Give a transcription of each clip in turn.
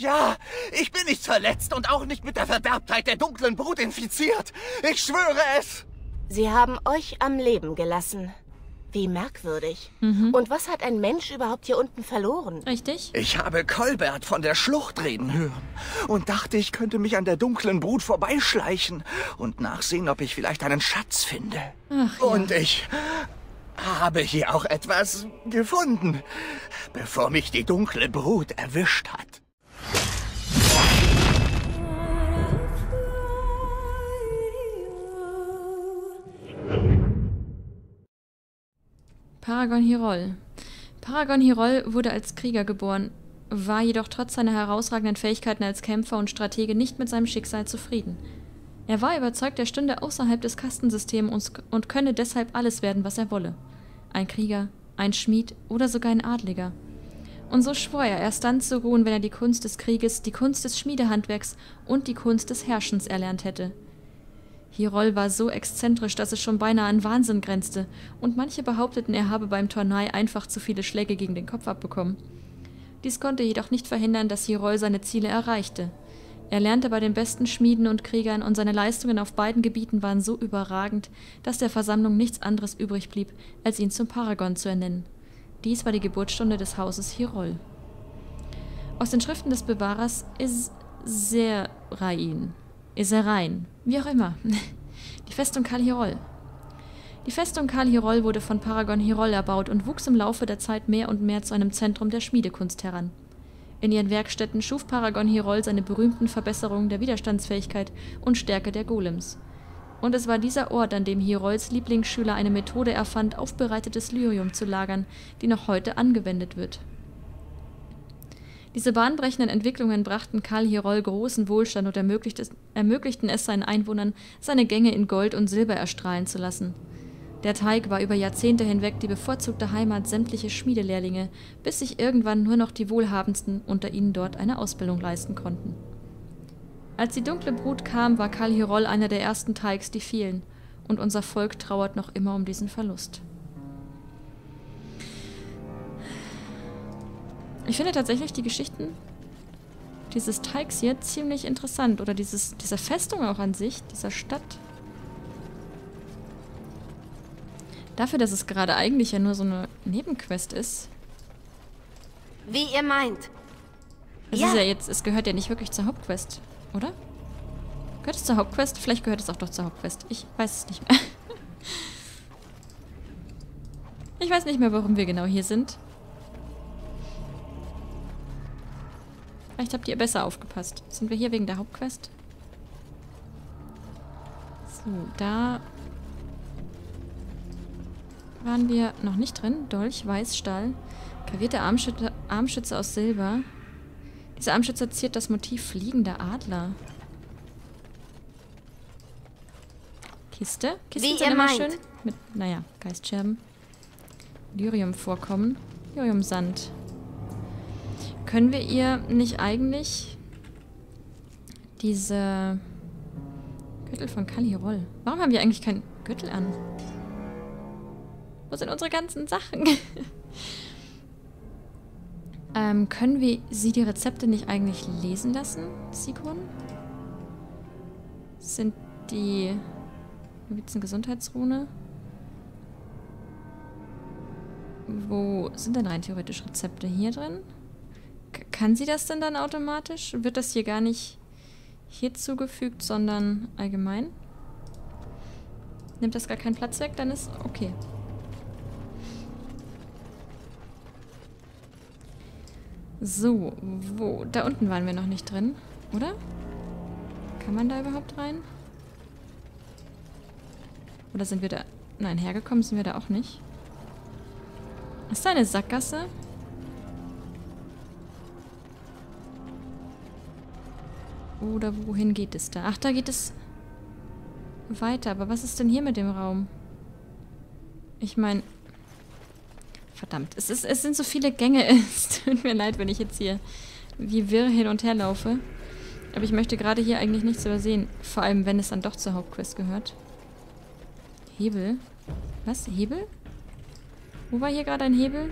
Ja, ich bin nicht verletzt und auch nicht mit der Verderbtheit der dunklen Brut infiziert. Ich schwöre es. Sie haben euch am Leben gelassen. Wie merkwürdig. Und was hat ein Mensch überhaupt hier unten verloren? Richtig? Ich habe Kolbert von der Schlucht reden hören und dachte, ich könnte mich an der dunklen Brut vorbeischleichen und nachsehen, ob ich vielleicht einen Schatz finde. Ach ja. Und ich habe hier auch etwas gefunden, bevor mich die dunkle Brut erwischt hat. Paragon Hirol. Paragon Hirol wurde als Krieger geboren, war jedoch trotz seiner herausragenden Fähigkeiten als Kämpfer und Stratege nicht mit seinem Schicksal zufrieden. Er war überzeugt, er stünde außerhalb des Kastensystems und, könne deshalb alles werden, was er wolle. Ein Krieger, ein Schmied oder sogar ein Adliger. Und so schwor er, erst dann zu ruhen, wenn er die Kunst des Krieges, die Kunst des Schmiedehandwerks und die Kunst des Herrschens erlernt hätte. Hirol war so exzentrisch, dass es schon beinahe an Wahnsinn grenzte, und manche behaupteten, er habe beim Tornei einfach zu viele Schläge gegen den Kopf abbekommen. Dies konnte jedoch nicht verhindern, dass Hirol seine Ziele erreichte. Er lernte bei den besten Schmieden und Kriegern und seine Leistungen auf beiden Gebieten waren so überragend, dass der Versammlung nichts anderes übrig blieb, als ihn zum Paragon zu ernennen. Dies war die Geburtsstunde des Hauses Hirol. Aus den Schriften des Bewahrers ist Serain. Iserein, wie auch immer. Die Festung Kal Hirol. Die Festung Kal Hirol wurde von Paragon Hirol erbaut und wuchs im Laufe der Zeit mehr und mehr zu einem Zentrum der Schmiedekunst heran. In ihren Werkstätten schuf Paragon Hirol seine berühmten Verbesserungen der Widerstandsfähigkeit und Stärke der Golems. Und es war dieser Ort, an dem Hirols Lieblingsschüler eine Methode erfand, aufbereitetes Lyrium zu lagern, die noch heute angewendet wird. Diese bahnbrechenden Entwicklungen brachten Karl Hirol großen Wohlstand und ermöglichten es seinen Einwohnern, seine Gänge in Gold und Silber erstrahlen zu lassen. Der Teig war über Jahrzehnte hinweg die bevorzugte Heimat sämtlicher Schmiedelehrlinge, bis sich irgendwann nur noch die Wohlhabendsten unter ihnen dort eine Ausbildung leisten konnten. Als die dunkle Brut kam, war Karl Hirol einer der ersten Teigs, die fielen, und unser Volk trauert noch immer um diesen Verlust. Ich finde tatsächlich die Geschichten dieses Teigs hier ziemlich interessant. Oder dieses, dieser Festung auch an sich, dieser Stadt. Dafür, dass es gerade eigentlich ja nur so eine Nebenquest ist. Wie ihr meint. Es Ja. ist ja jetzt, es gehört ja nicht wirklich zur Hauptquest, oder? Gehört es zur Hauptquest? Vielleicht gehört es auch doch zur Hauptquest. Ich weiß es nicht mehr. Ich weiß nicht mehr, warum wir genau hier sind. Vielleicht habt ihr besser aufgepasst. Sind wir hier wegen der Hauptquest? So, da waren wir noch nicht drin. Dolch, Weißstahl, gravierte Armschütze, Armschütze aus Silber. Dieser Armschütze ziert das Motiv fliegender Adler. Kiste. Kisten Wie sind immer meint. schön. Mit, naja, Geistscherben. Lyrium-Vorkommen. Lyrium-Sand. Können wir ihr nicht eigentlich diese Gürtel von Kalirol? Warum haben wir eigentlich keinen Gürtel an? Wo sind unsere ganzen Sachen? ähm, können wir sie die Rezepte nicht eigentlich lesen lassen, Sigrun? Sind die Novizen Gesundheitsrune? Wo sind denn rein theoretisch Rezepte hier drin? K kann sie das denn dann automatisch? Wird das hier gar nicht hier zugefügt, sondern allgemein? Nimmt das gar keinen Platz weg, dann ist okay. So, wo? Da unten waren wir noch nicht drin, oder? Kann man da überhaupt rein? Oder sind wir da... Nein, hergekommen sind wir da auch nicht. Ist da eine Sackgasse? Oder wohin geht es da? Ach, da geht es weiter. Aber was ist denn hier mit dem Raum? Ich meine... Verdammt, es, ist, es sind so viele Gänge. Es tut mir leid, wenn ich jetzt hier wie wirr hin und her laufe. Aber ich möchte gerade hier eigentlich nichts übersehen. Vor allem, wenn es dann doch zur Hauptquest gehört. Hebel? Was? Hebel? Wo war hier gerade ein Hebel?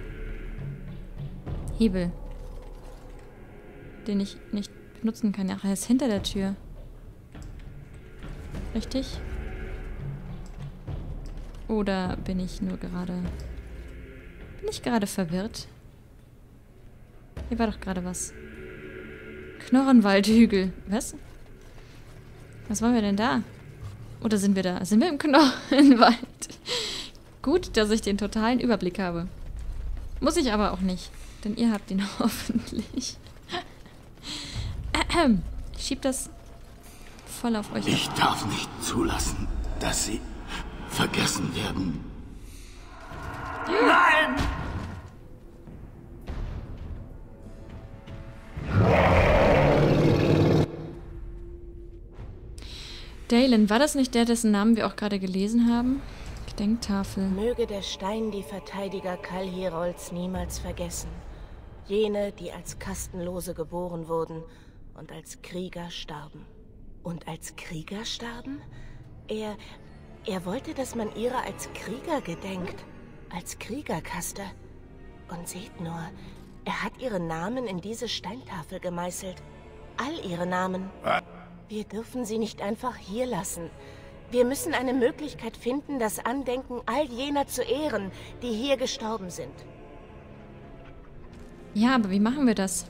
Hebel. den ich nicht benutzen kann. Ach, er ist hinter der Tür. Richtig? Oder bin ich nur gerade... Bin ich gerade verwirrt? Hier war doch gerade was. Knorrenwaldhügel. Was? Was wollen wir denn da? Oder sind wir da? Sind wir im Knochenwald? Gut, dass ich den totalen Überblick habe. Muss ich aber auch nicht. Denn ihr habt ihn hoffentlich. Ich schieb das voll auf euch. Ich darf nicht zulassen, dass sie vergessen werden. Nein! Dalen, war das nicht der, dessen Namen wir auch gerade gelesen haben? Gedenktafel. Möge der Stein die Verteidiger Kalhirolds niemals vergessen. Jene, die als Kastenlose geboren wurden und als Krieger starben. Und als Krieger starben? Er. Er wollte, dass man ihrer als Krieger gedenkt. Als Kriegerkaste. Und seht nur, er hat ihre Namen in diese Steintafel gemeißelt. All ihre Namen. Wir dürfen sie nicht einfach hier lassen. Wir müssen eine Möglichkeit finden, das Andenken all jener zu ehren, die hier gestorben sind. Ja, aber wie machen wir das?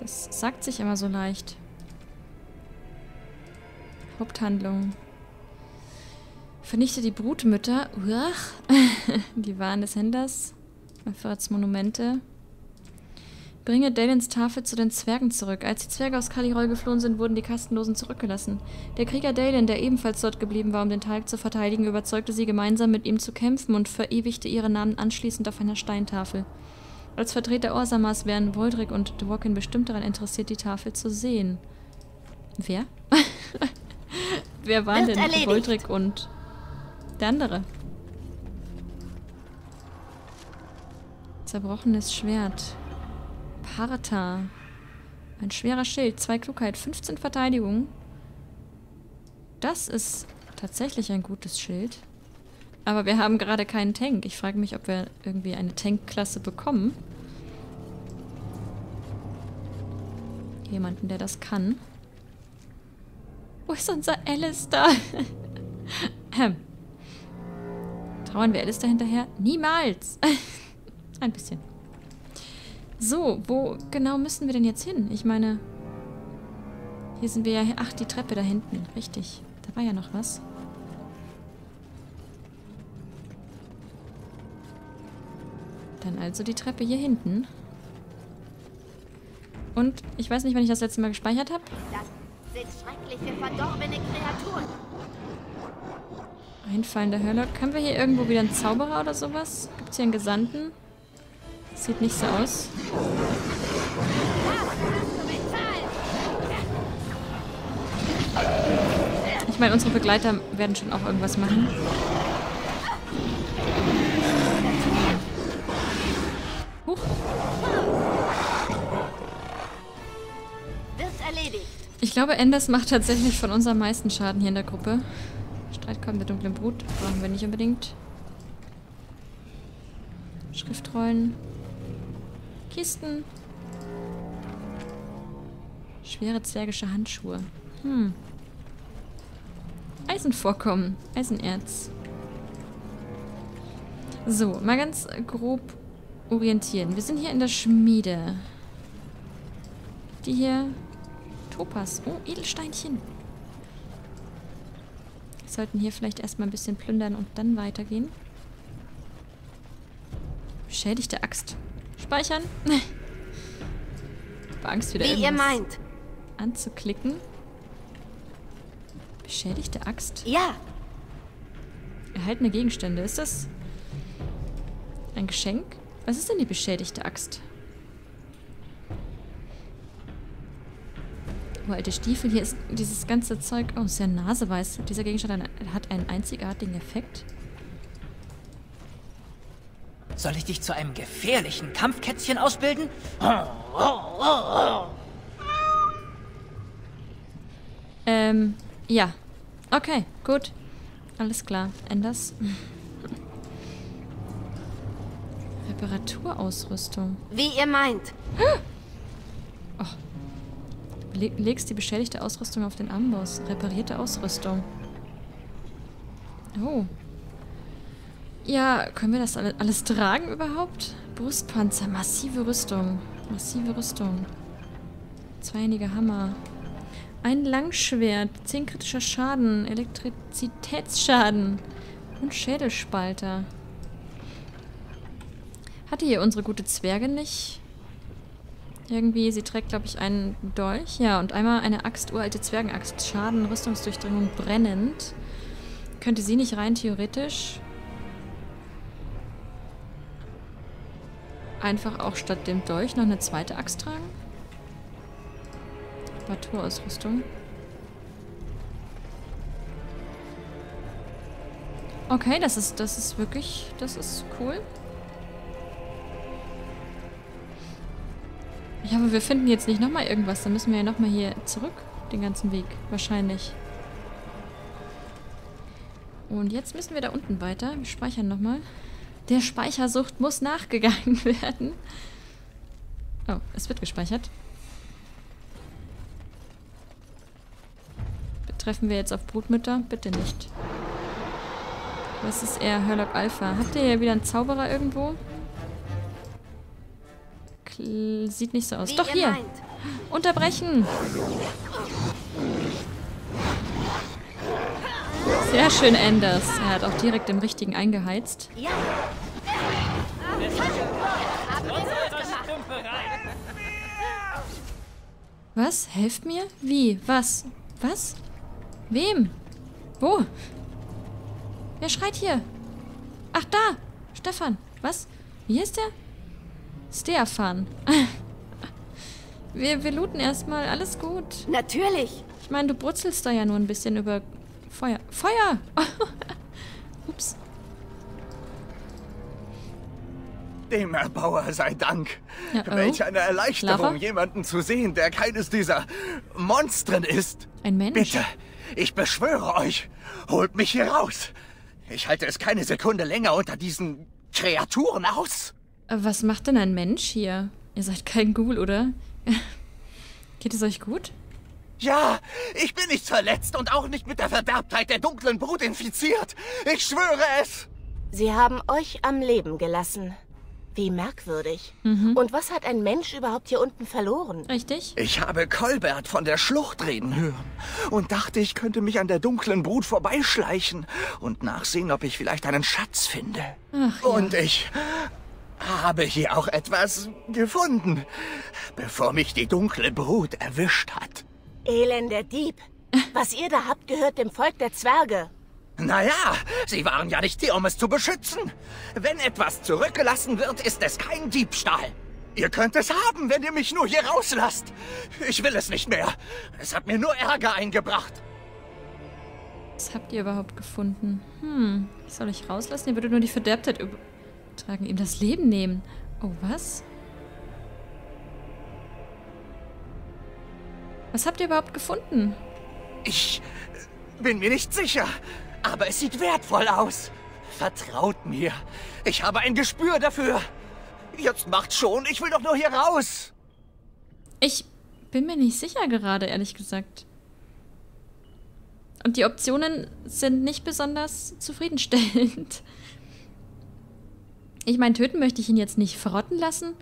Das sagt sich immer so leicht. Haupthandlung. Vernichte die Brutmütter. Uach. die Waren des Händlers. Erfordert Monumente. Bringe Dalens Tafel zu den Zwergen zurück. Als die Zwerge aus Kalirol geflohen sind, wurden die Kastenlosen zurückgelassen. Der Krieger Dalen, der ebenfalls dort geblieben war, um den Talg zu verteidigen, überzeugte sie, gemeinsam mit ihm zu kämpfen und verewigte ihre Namen anschließend auf einer Steintafel. Als Vertreter Orsamas wären Woldrick und Dworkin bestimmt daran interessiert, die Tafel zu sehen. Wer? Wer waren denn erledigt. Woldrick und der andere? Zerbrochenes Schwert. Partha. Ein schwerer Schild, zwei Klugheit, 15 Verteidigung. Das ist tatsächlich ein gutes Schild. Aber wir haben gerade keinen Tank. Ich frage mich, ob wir irgendwie eine Tankklasse bekommen. Jemanden, der das kann. Wo ist unser Alistair? Ahem. Trauern wir Alistair hinterher? Niemals! Ein bisschen. So, wo genau müssen wir denn jetzt hin? Ich meine, hier sind wir ja... Ach, die Treppe da hinten. Richtig. Da war ja noch was. Dann also die Treppe hier hinten. Und ich weiß nicht, wann ich das letzte Mal gespeichert habe. Das sind schreckliche, verdorbene Kreaturen. Einfallender Hörlock. Haben wir hier irgendwo wieder einen Zauberer oder sowas? Gibt es hier einen Gesandten? Sieht nicht so aus. Ich meine, unsere Begleiter werden schon auch irgendwas machen. Huch. Ich glaube, Enders macht tatsächlich von uns am meisten Schaden hier in der Gruppe. Streitkolben der dunklen Brut brauchen wir nicht unbedingt. Schriftrollen. Kisten. Schwere zwergische Handschuhe. Hm. Eisenvorkommen. Eisenerz. So, mal ganz grob orientieren. Wir sind hier in der Schmiede. Die hier... Topas. Oh, Edelsteinchen. Wir sollten hier vielleicht erstmal ein bisschen plündern und dann weitergehen. Beschädigte Axt. Speichern. Ich hab Angst wieder Wie ihr meint. anzuklicken. Beschädigte Axt. Ja, Erhaltene Gegenstände. Ist das ein Geschenk? Was ist denn die beschädigte Axt? Oh, alte Stiefel. Hier ist dieses ganze Zeug. Oh, ist ja naseweiß. Dieser Gegenstand hat einen einzigartigen Effekt. Soll ich dich zu einem gefährlichen Kampfkätzchen ausbilden? Ähm, ja. Okay, gut. Alles klar. Enders. Reparaturausrüstung. wie ihr meint. Le legst die beschädigte Ausrüstung auf den Amboss. Reparierte Ausrüstung. Oh. Ja, können wir das alle, alles tragen überhaupt? Brustpanzer, massive Rüstung. Massive Rüstung. Zweihändiger Hammer. Ein Langschwert, 10 kritischer Schaden, Elektrizitätsschaden und Schädelspalter. Hatte hier unsere gute Zwerge nicht? Irgendwie, sie trägt, glaube ich, einen Dolch. Ja, und einmal eine Axt, uralte Zwergenaxt. Schaden, Rüstungsdurchdringung, brennend. Könnte sie nicht rein theoretisch einfach auch statt dem Dolch noch eine zweite Axt tragen? Reparatur-Ausrüstung. Okay, das ist, das ist wirklich, das ist cool. Ja, aber wir finden jetzt nicht nochmal irgendwas. Dann müssen wir ja nochmal hier zurück, den ganzen Weg. Wahrscheinlich. Und jetzt müssen wir da unten weiter. Wir speichern nochmal. Der Speichersucht muss nachgegangen werden. Oh, es wird gespeichert. Betreffen wir jetzt auf Brutmütter? Bitte nicht. Was ist eher Herlock Alpha? Habt ihr hier wieder einen Zauberer irgendwo? Sieht nicht so aus. Wie Doch, hier. meint. Unterbrechen. Sehr schön, Anders. Er hat auch direkt im richtigen eingeheizt. Ja. Was? Helft mir? Wie? Was? Was? Wem? Wo? Wer schreit hier? Ach, da! Stefan. Was? Wie ist der? Stefan. wir, wir looten erstmal. Alles gut. Natürlich. Ich meine, du brutzelst da ja nur ein bisschen über Feuer. Feuer! Ups. Dem Erbauer sei Dank. Ja, oh. Welch eine Erleichterung, Lava? jemanden zu sehen, der keines dieser Monstren ist. Ein Mensch? Bitte, ich beschwöre euch, holt mich hier raus. Ich halte es keine Sekunde länger unter diesen Kreaturen aus. Äh, Was macht denn ein Mensch hier? Ihr seid kein Ghoul, oder? Geht es euch gut? Ja, ich bin nicht verletzt und auch nicht mit der Verderbtheit der dunklen Brut infiziert. Ich schwöre es. Sie haben euch am Leben gelassen. Wie merkwürdig. Und was hat ein Mensch überhaupt hier unten verloren? Richtig? Ich habe Kolbert von der Schlucht reden hören und dachte, ich könnte mich an der dunklen Brut vorbeischleichen und nachsehen, ob ich vielleicht einen Schatz finde. Ach, ja. Und ich habe hier auch etwas gefunden, bevor mich die dunkle Brut erwischt hat. Elender Dieb. Was ihr da habt, gehört dem Volk der Zwerge. Naja, sie waren ja nicht hier, um es zu beschützen. Wenn etwas zurückgelassen wird, ist es kein Diebstahl. Ihr könnt es haben, wenn ihr mich nur hier rauslasst. Ich will es nicht mehr. Es hat mir nur Ärger eingebracht. Was habt ihr überhaupt gefunden? Hm, ich soll euch rauslassen? Ihr würdet nur die Verderbtheit übertragen, ihm das Leben nehmen. Oh, was? Was habt ihr überhaupt gefunden? Ich bin mir nicht sicher, aber es sieht wertvoll aus. Vertraut mir. Ich habe ein Gespür dafür. Jetzt macht schon, ich will doch nur hier raus. Ich bin mir nicht sicher gerade, ehrlich gesagt. Und die Optionen sind nicht besonders zufriedenstellend. Ich meine, töten möchte ich ihn jetzt nicht. Verrotten lassen?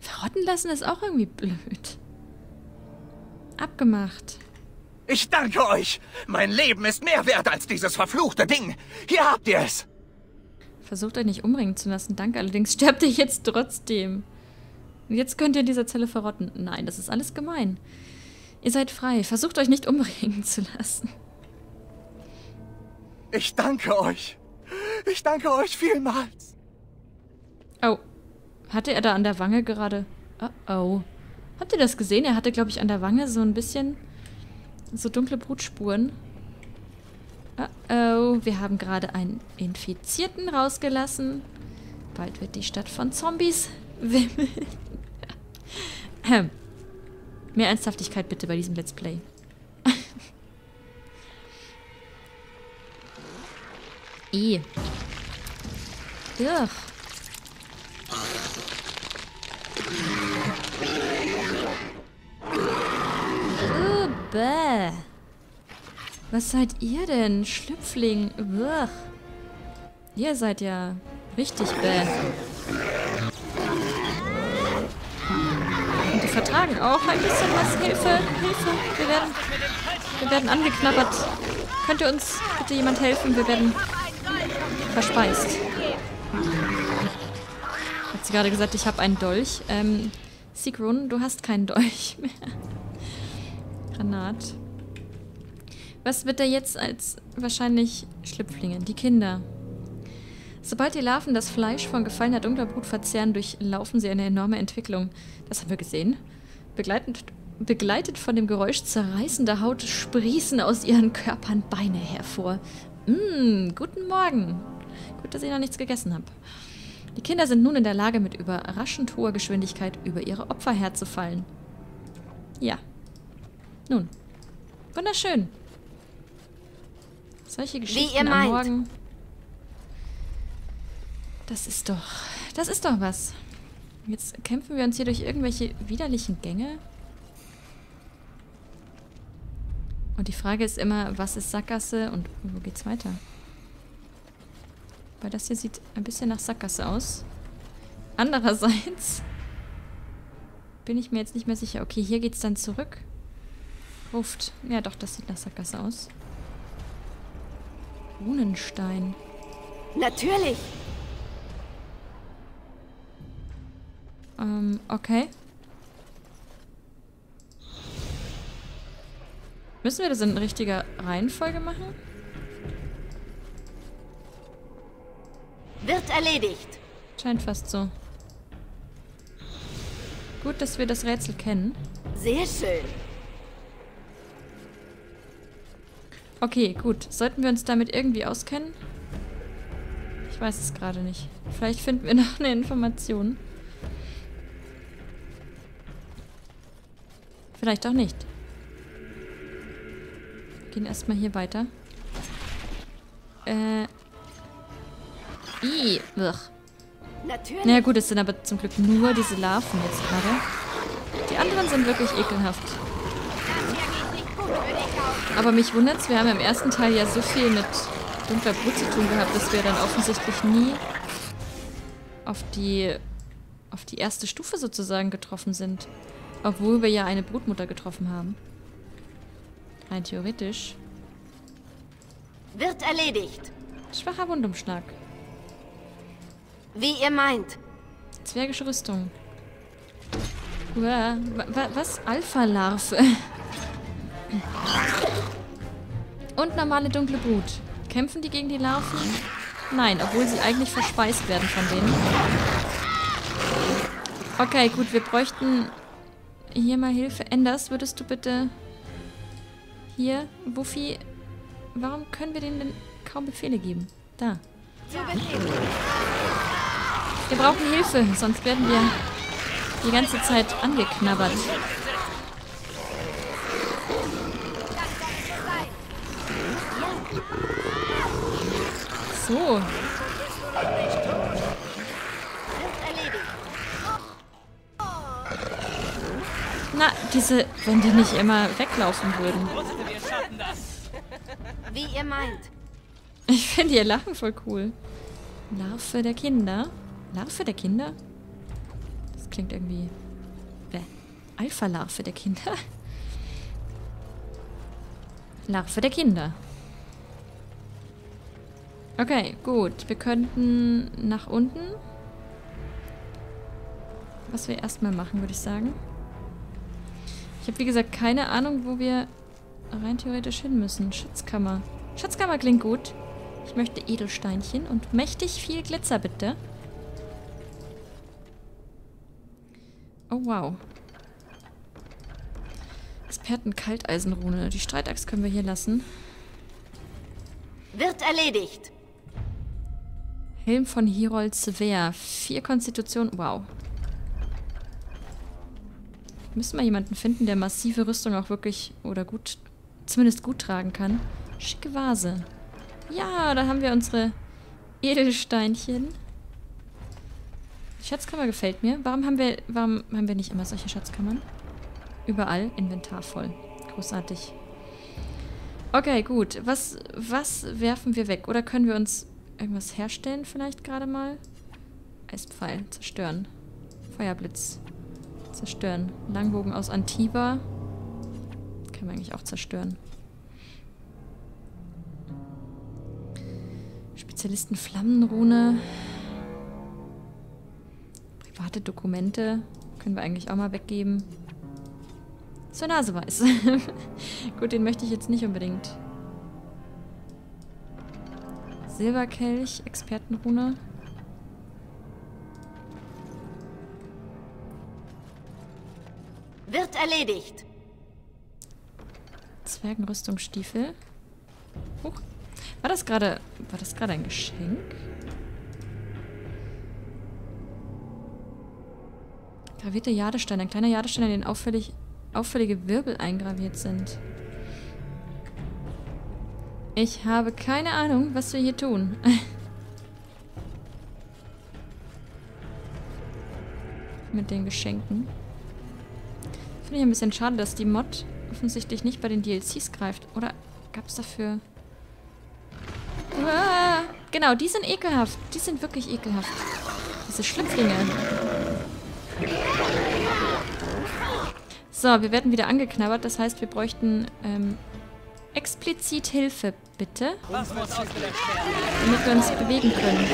Verrotten lassen ist auch irgendwie blöd. Abgemacht. Ich danke euch. Mein Leben ist mehr wert als dieses verfluchte Ding. Hier habt ihr es. Versucht euch nicht umbringen zu lassen. Danke, allerdings sterbt ihr jetzt trotzdem. Jetzt könnt ihr in dieser Zelle verrotten. Nein, das ist alles gemein. Ihr seid frei. Versucht euch nicht umbringen zu lassen. Ich danke euch. Ich danke euch vielmals. Oh. Hatte er da an der Wange gerade... Oh, oh. Habt ihr das gesehen? Er hatte, glaube ich, an der Wange so ein bisschen... So dunkle Brutspuren. Oh, oh. Wir haben gerade einen Infizierten rausgelassen. Bald wird die Stadt von Zombies wimmeln. Ahem. Mehr Ernsthaftigkeit bitte bei diesem Let's Play. I. Ugh. Bäh. Was seid ihr denn? Schlüpfling. Uah. Ihr seid ja richtig bäh. Und die vertragen auch ein bisschen was. Hilfe, Hilfe. Wir werden, wir werden angeknabbert. Könnte uns bitte jemand helfen? Wir werden verspeist. Hat sie gerade gesagt, ich habe einen Dolch. Ähm, Sigrun, du hast keinen Dolch mehr. Granat. Was wird da jetzt als wahrscheinlich Schlüpflinge? Die Kinder. Sobald die Larven das Fleisch von gefallener dunkler Brut verzehren, durchlaufen sie eine enorme Entwicklung. Das haben wir gesehen. Begleitend, begleitet von dem Geräusch zerreißender Haut sprießen aus ihren Körpern Beine hervor. Mmm, guten Morgen. Gut, dass ich noch nichts gegessen habe. Die Kinder sind nun in der Lage, mit überraschend hoher Geschwindigkeit über ihre Opfer herzufallen. Ja. Nun. Wunderschön. Solche Geschichten am Morgen. Das ist doch... Das ist doch was. Jetzt kämpfen wir uns hier durch irgendwelche widerlichen Gänge. Und die Frage ist immer, was ist Sackgasse und wo geht's weiter? Weil das hier sieht ein bisschen nach Sackgasse aus. Andererseits bin ich mir jetzt nicht mehr sicher. Okay, hier geht's dann zurück. Ruft. Ja, doch, das sieht nach Sackgasse aus. Runenstein. Natürlich. Ähm, okay. Müssen wir das in richtiger Reihenfolge machen? Wird erledigt. Scheint fast so. Gut, dass wir das Rätsel kennen. Sehr schön. Okay, gut. Sollten wir uns damit irgendwie auskennen? Ich weiß es gerade nicht. Vielleicht finden wir noch eine Information. Vielleicht auch nicht. Wir gehen erstmal hier weiter. Äh. I. Ugh. Natürlich. Na naja, gut, es sind aber zum Glück nur diese Larven jetzt gerade. Die anderen sind wirklich ekelhaft. Aber mich wundert's, wir haben im ersten Teil ja so viel mit dunkler Brut zu tun gehabt, dass wir dann offensichtlich nie auf die auf die erste Stufe sozusagen getroffen sind. Obwohl wir ja eine Brutmutter getroffen haben. Rein theoretisch. Wird erledigt. Schwacher Wundumschlag. Wie ihr meint. Zwergische Rüstung. Uah, wa was? Alpha-Larve. Und normale dunkle Brut. Kämpfen die gegen die Larven? Nein, obwohl sie eigentlich verspeist werden von denen. Okay, gut, wir bräuchten hier mal Hilfe. Enders, würdest du bitte... Hier, Wuffy, warum können wir denen denn kaum Befehle geben? Da. Wir brauchen Hilfe, sonst werden wir die ganze Zeit angeknabbert. So. Na, diese, wenn die nicht immer weglaufen würden. Wie ihr meint. Ich finde ihr Lachen voll cool. Larve der Kinder. Larve der Kinder? Das klingt irgendwie... Bäh. Alpha-Larve der Kinder? Larve der Kinder. Okay, gut. Wir könnten nach unten. Was wir erstmal machen, würde ich sagen. Ich habe, wie gesagt, keine Ahnung, wo wir rein theoretisch hin müssen. Schatzkammer. Schatzkammer klingt gut. Ich möchte Edelsteinchen und mächtig viel Glitzer, bitte. Oh, wow. Experten-Kalteisenrune. Die Streitachs können wir hier lassen. Wird erledigt. Helm von Hirolds Wehr. Vier Konstitution. Wow. Müssen wir jemanden finden, der massive Rüstung auch wirklich oder gut, zumindest gut tragen kann. Schicke Vase. Ja, da haben wir unsere Edelsteinchen. Die Schatzkammer gefällt mir. Warum haben wir, warum haben wir nicht immer solche Schatzkammern? Überall Inventar voll. Großartig. Okay, gut. Was, was werfen wir weg? Oder können wir uns irgendwas herstellen vielleicht gerade mal? Eispfeil. Zerstören. Feuerblitz. Zerstören. Langbogen aus Antiba. Können wir eigentlich auch zerstören. Spezialisten Flammenrune. Private Dokumente. Können wir eigentlich auch mal weggeben. Zur Nase weiß. Gut, den möchte ich jetzt nicht unbedingt. Silberkelch, Expertenrune. Wird erledigt. Zwergenrüstungsstiefel. Huch. War das gerade. War das gerade ein Geschenk? Gravierte Jadestein. Ein kleiner Jadestein, in den auffällig, auffällige Wirbel eingraviert sind. Ich habe keine Ahnung, was wir hier tun. Mit den Geschenken. Finde ich ein bisschen schade, dass die Mod offensichtlich nicht bei den DLCs greift. Oder gab es dafür... Ah, genau, die sind ekelhaft. Die sind wirklich ekelhaft. Diese Schlüpflinge. So, wir werden wieder angeknabbert. Das heißt, wir bräuchten ähm, explizit Hilfe, bitte. Damit wir uns bewegen können.